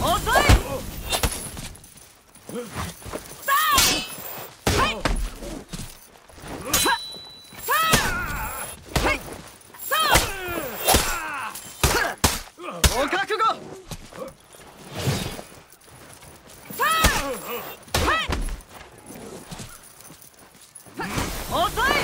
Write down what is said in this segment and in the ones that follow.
遅い。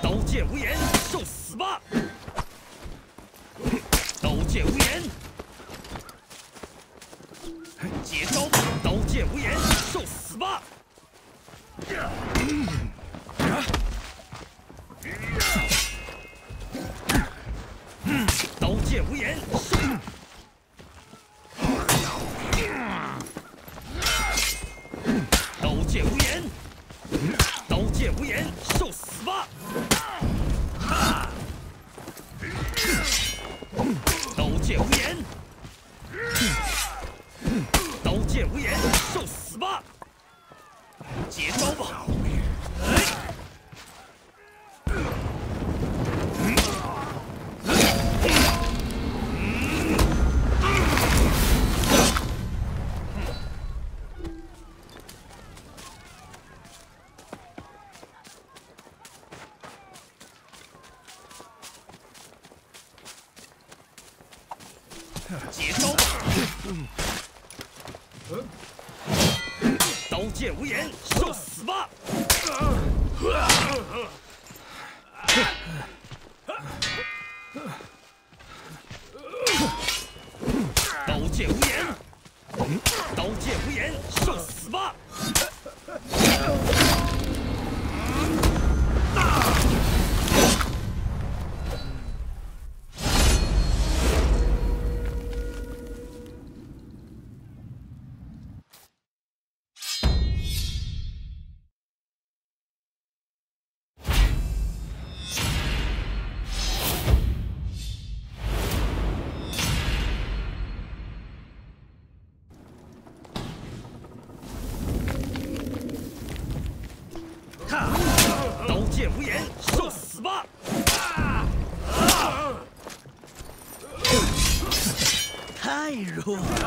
刀剑无眼，受死吧！刀剑无眼，接招吧！刀剑无眼，受死吧！太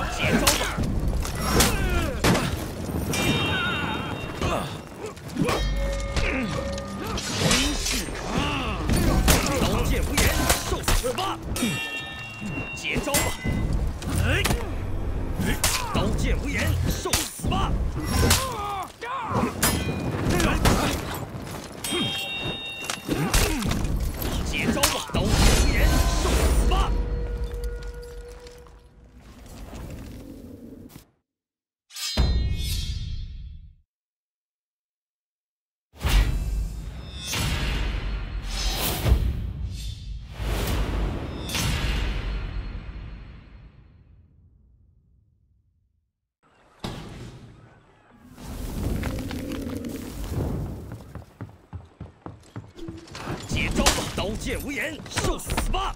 接招吧！刀剑无眼，受死吧！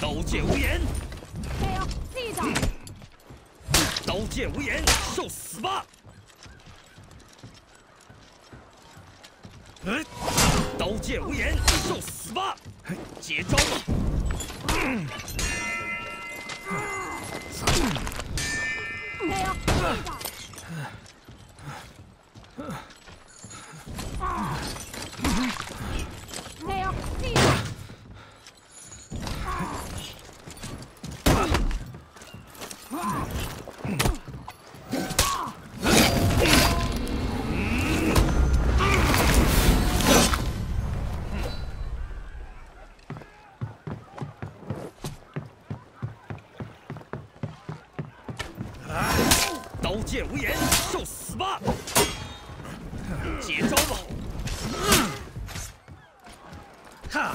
刀剑无眼，加油，记着！刀剑无眼，受死吧！刀剑无眼，受死吧！接招吧！加油，记着！刀剑无眼，受死吧！接招吧！哈！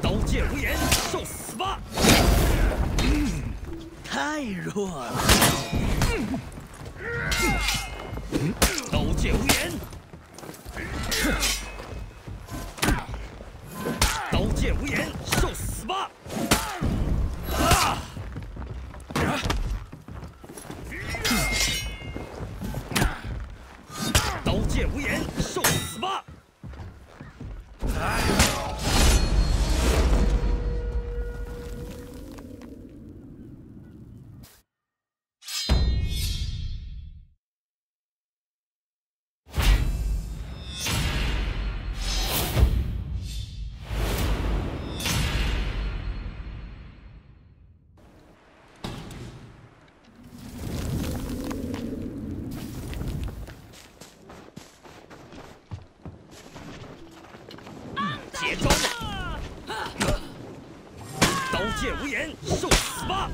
刀剑无眼，受死吧！太弱了。刀剑无眼，刀剑无眼，受死吧！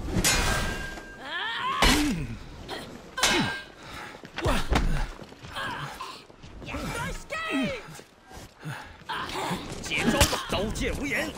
接招吧，刀剑无眼。